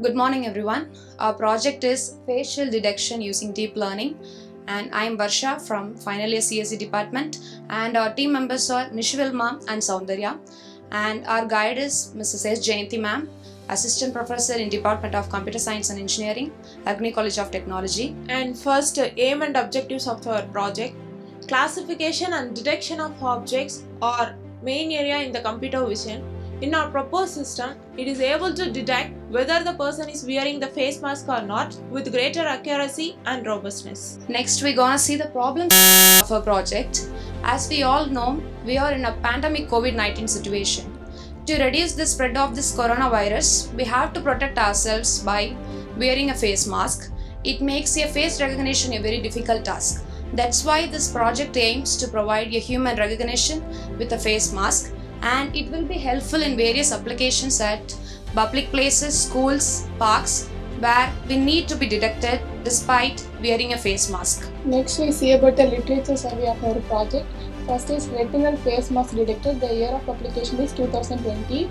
Good morning, everyone. Our project is facial detection using deep learning, and I am Varsha from final year CSE department, and our team members are Nishwil and Soundarya, and our guide is Mrs. S. Jayanti ma'am, assistant professor in Department of Computer Science and Engineering, Agni College of Technology. And first, aim and objectives of our project. Classification and detection of objects are main area in the computer vision. In our proposed system, it is able to detect whether the person is wearing the face mask or not with greater accuracy and robustness. Next, we're gonna see the problems of our project. As we all know, we are in a pandemic COVID 19 situation. To reduce the spread of this coronavirus, we have to protect ourselves by wearing a face mask. It makes a face recognition a very difficult task. That's why this project aims to provide a human recognition with a face mask and it will be helpful in various applications at public places, schools, parks where we need to be detected despite wearing a face mask. Next, we see about the literature survey of our project. First is retinal face mask detector. The year of application is 2020.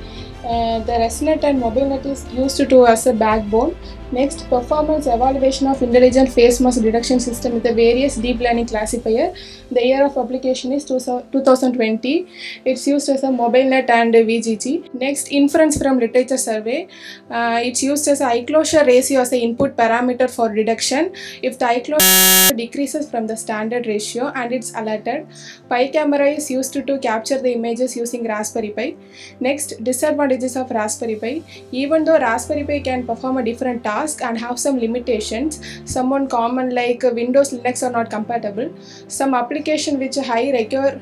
Uh, the ResNet and MobileNet is used to as a backbone. Next, performance evaluation of intelligent face mask detection system with the various deep learning classifier. The year of application is 2020. It's used as a MobileNet and VGG. Next, inference from literature survey. Uh, it's used as eye closure ratio as the input parameter for detection. If the eye closure decreases from the standard ratio and it's alerted, Pi camera is used to, capture the images using Raspberry Pi. Next, disadvantages of Raspberry Pi. Even though Raspberry Pi can perform a different task and have some limitations, some one common like Windows, Linux are not compatible. Some application which high require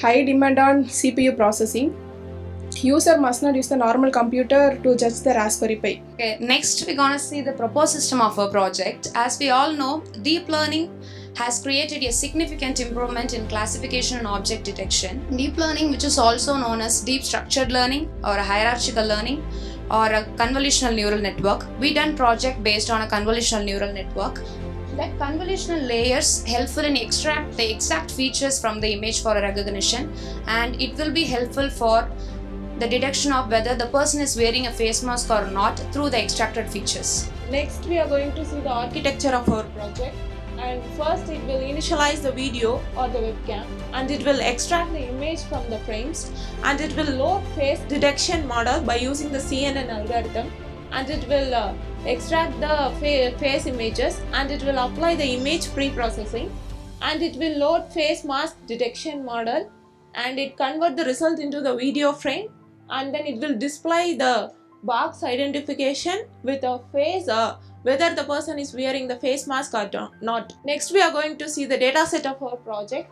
high demand on CPU processing. User must not use the normal computer to judge the Raspberry Pi. Okay, next we're gonna see the proposed system of our project. As we all know, deep learning has created a significant improvement in classification and object detection. Deep learning, which is also known as deep structured learning or hierarchical learning or a convolutional neural network, we done project based on a convolutional neural network. That convolutional layers helpful in extract the exact features from the image for a recognition and it will be helpful for the detection of whether the person is wearing a face mask or not through the extracted features. Next, we are going to see the architecture of our project. And first, it will initialize the video or the webcam, and it will extract the image from the frames, and it will load face detection model by using the CNN algorithm, and it will uh, extract the fa face images, and it will apply the image pre-processing, and it will load face mask detection model, and it convert the result into the video frame and then it will display the box identification with a face uh, whether the person is wearing the face mask or not. Next we are going to see the data set of our project.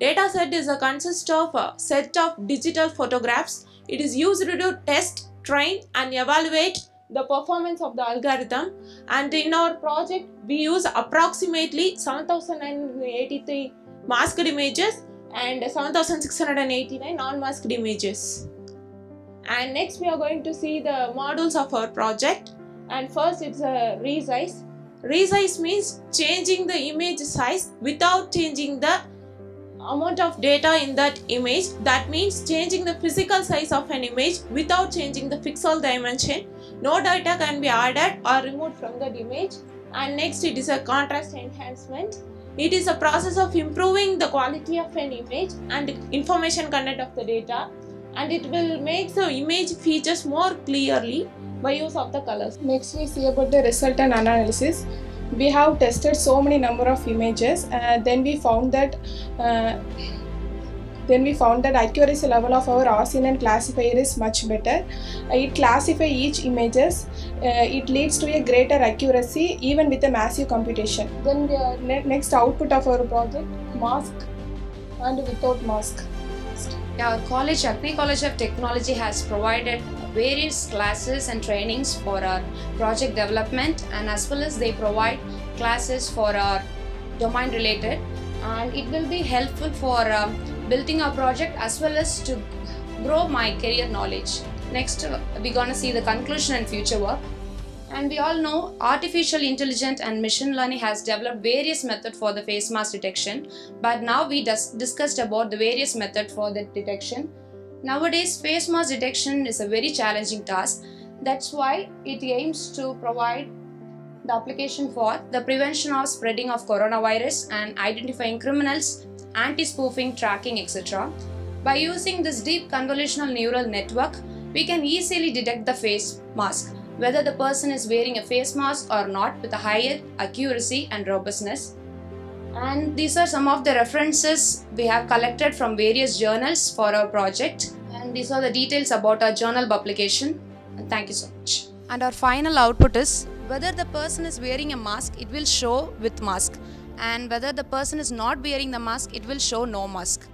Data set is a consist of a set of digital photographs. It is used to test, train and evaluate the performance of the algorithm and in our project we use approximately 7083 masked images and 7689 non-masked images and next we are going to see the models of our project. And first it's a resize. Resize means changing the image size without changing the amount of data in that image. That means changing the physical size of an image without changing the pixel dimension. No data can be added or removed from that image. And next it is a contrast enhancement. It is a process of improving the quality of an image and information content of the data and it will make the image features more clearly by use of the colors. Next we see about the result and analysis. We have tested so many number of images and then we found that uh, then we found that accuracy level of our RCNN classifier is much better. It classify each images. Uh, it leads to a greater accuracy even with a massive computation. Then the ne next output of our project mask and without mask. Our college, Agni College of Technology has provided various classes and trainings for our project development and as well as they provide classes for our domain related and it will be helpful for uh, building our project as well as to grow my career knowledge. Next, uh, we're gonna see the conclusion and future work. And we all know artificial intelligence and machine learning has developed various methods for the face mask detection. But now we dis discussed about the various methods for the detection. Nowadays, face mask detection is a very challenging task. That's why it aims to provide the application for the prevention of spreading of coronavirus and identifying criminals, anti-spoofing, tracking, etc. By using this deep convolutional neural network, we can easily detect the face mask, whether the person is wearing a face mask or not with a higher accuracy and robustness. And these are some of the references we have collected from various journals for our project. And these are the details about our journal publication. And thank you so much. And our final output is whether the person is wearing a mask, it will show with mask. And whether the person is not wearing the mask, it will show no mask.